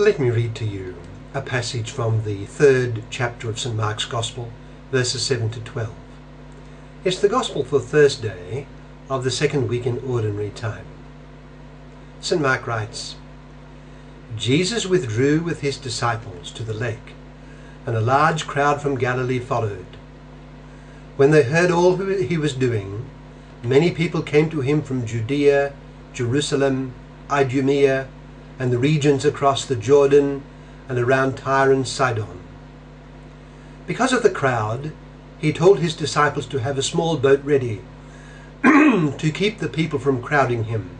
Let me read to you a passage from the third chapter of St. Mark's Gospel, verses 7 to 12. It's the Gospel for Thursday of the second week in Ordinary Time. St. Mark writes, Jesus withdrew with his disciples to the lake, and a large crowd from Galilee followed. When they heard all he was doing, many people came to him from Judea, Jerusalem, Idumea, and the regions across the Jordan and around Tyre and Sidon. Because of the crowd, he told his disciples to have a small boat ready to keep the people from crowding him.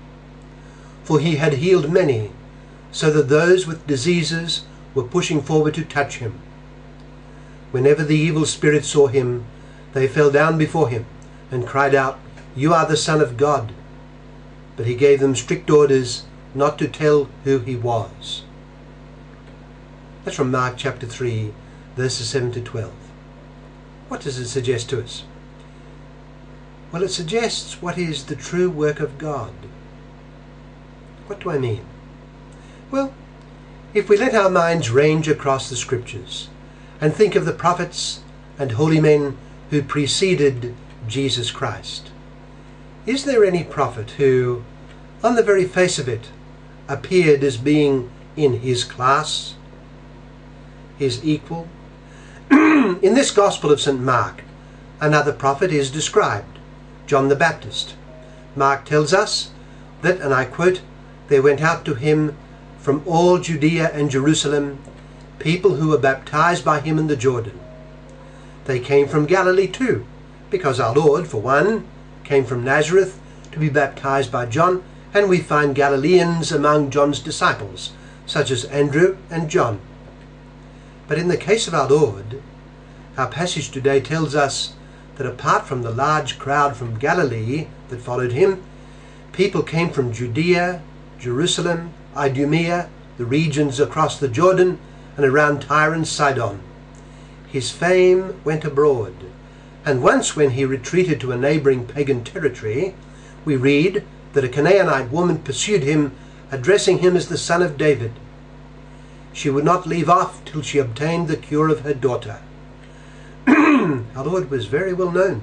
For he had healed many, so that those with diseases were pushing forward to touch him. Whenever the evil spirits saw him, they fell down before him and cried out, You are the Son of God. But he gave them strict orders not to tell who he was. That's from Mark chapter 3, verses 7 to 12. What does it suggest to us? Well, it suggests what is the true work of God. What do I mean? Well, if we let our minds range across the scriptures and think of the prophets and holy men who preceded Jesus Christ, is there any prophet who, on the very face of it, appeared as being in his class, his equal? in this Gospel of St. Mark, another prophet is described, John the Baptist. Mark tells us that, and I quote, there went out to him from all Judea and Jerusalem people who were baptized by him in the Jordan. They came from Galilee too, because our Lord, for one, came from Nazareth to be baptized by John, and we find Galileans among John's disciples, such as Andrew and John. But in the case of our Lord, our passage today tells us that apart from the large crowd from Galilee that followed him, people came from Judea, Jerusalem, Idumea, the regions across the Jordan, and around Tyre and Sidon. His fame went abroad, and once when he retreated to a neighboring pagan territory, we read that a Canaanite woman pursued him, addressing him as the son of David. She would not leave off till she obtained the cure of her daughter. our Lord was very well known.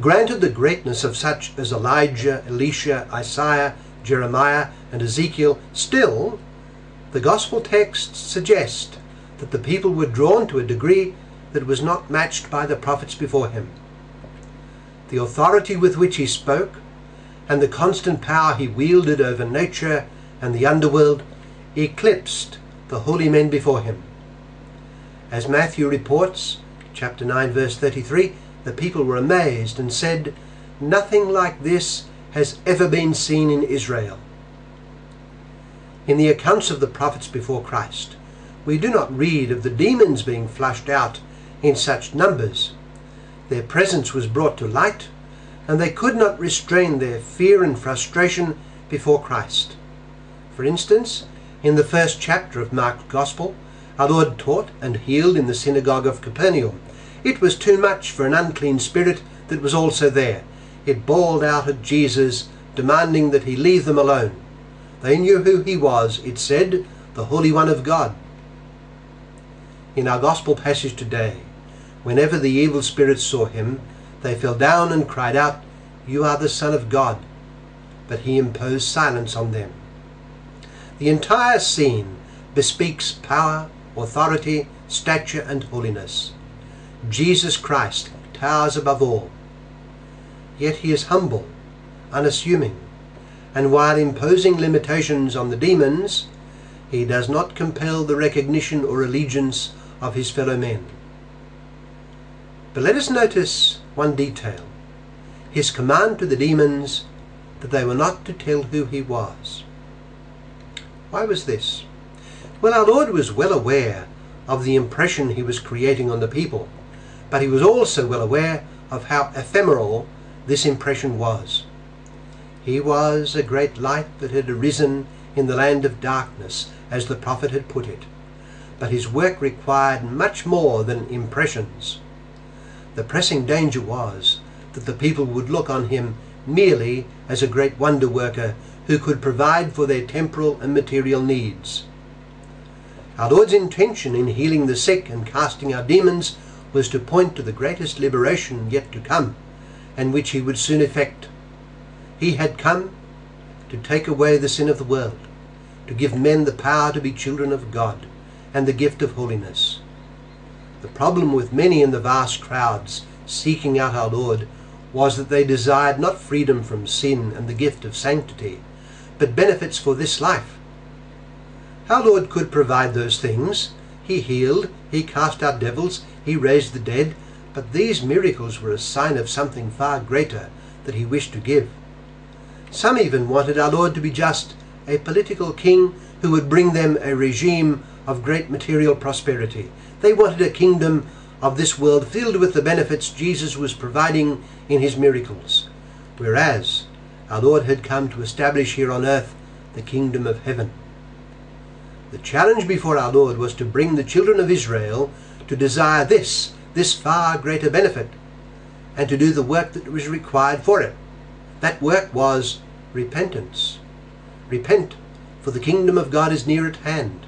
Granted the greatness of such as Elijah, Elisha, Isaiah, Jeremiah, and Ezekiel, still, the Gospel texts suggest that the people were drawn to a degree that was not matched by the prophets before him. The authority with which he spoke, and the constant power he wielded over nature and the underworld, eclipsed the holy men before him. As Matthew reports, chapter 9, verse 33, the people were amazed and said, Nothing like this has ever been seen in Israel. In the accounts of the prophets before Christ, we do not read of the demons being flushed out in such numbers. Their presence was brought to light, and they could not restrain their fear and frustration before Christ. For instance, in the first chapter of Mark's Gospel, our Lord taught and healed in the synagogue of Capernaum. It was too much for an unclean spirit that was also there. It bawled out at Jesus, demanding that he leave them alone. They knew who he was, it said, the Holy One of God. In our Gospel passage today, whenever the evil spirits saw him, they fell down and cried out, You are the Son of God. But he imposed silence on them. The entire scene bespeaks power, authority, stature, and holiness. Jesus Christ towers above all. Yet he is humble, unassuming, and while imposing limitations on the demons, he does not compel the recognition or allegiance of his fellow men. But let us notice one detail his command to the demons that they were not to tell who he was. Why was this? Well, our Lord was well aware of the impression he was creating on the people, but he was also well aware of how ephemeral this impression was. He was a great light that had arisen in the land of darkness, as the prophet had put it. But his work required much more than impressions. The pressing danger was that the people would look on him merely as a great wonder worker who could provide for their temporal and material needs. Our Lord's intention in healing the sick and casting out demons was to point to the greatest liberation yet to come, and which he would soon effect. He had come to take away the sin of the world, to give men the power to be children of God, and the gift of holiness. The problem with many in the vast crowds seeking out our Lord was that they desired not freedom from sin and the gift of sanctity, but benefits for this life. Our Lord could provide those things. He healed, He cast out devils, He raised the dead, but these miracles were a sign of something far greater that He wished to give. Some even wanted our Lord to be just a political king who would bring them a regime of great material prosperity. They wanted a kingdom of this world filled with the benefits Jesus was providing in his miracles, whereas our Lord had come to establish here on earth the kingdom of heaven. The challenge before our Lord was to bring the children of Israel to desire this, this far greater benefit, and to do the work that was required for it. That work was repentance. Repent, for the kingdom of God is near at hand.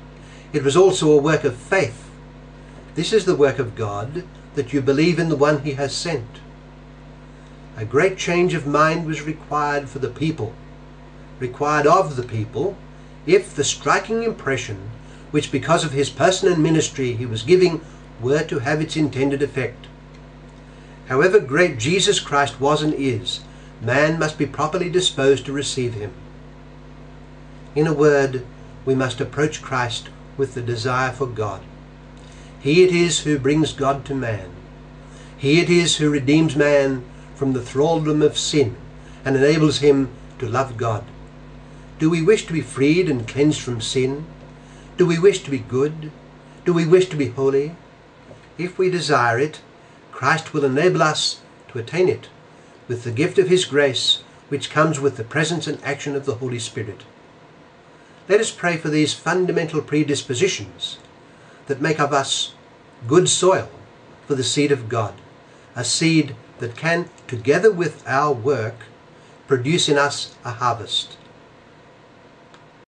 It was also a work of faith. This is the work of God, that you believe in the one he has sent. A great change of mind was required for the people, required of the people, if the striking impression which because of his person and ministry he was giving were to have its intended effect. However great Jesus Christ was and is, man must be properly disposed to receive him. In a word, we must approach Christ with the desire for God. He it is who brings God to man. He it is who redeems man from the thraldom of sin and enables him to love God. Do we wish to be freed and cleansed from sin? Do we wish to be good? Do we wish to be holy? If we desire it, Christ will enable us to attain it with the gift of his grace which comes with the presence and action of the Holy Spirit. Let us pray for these fundamental predispositions that make of us good soil for the seed of God, a seed that can, together with our work, produce in us a harvest.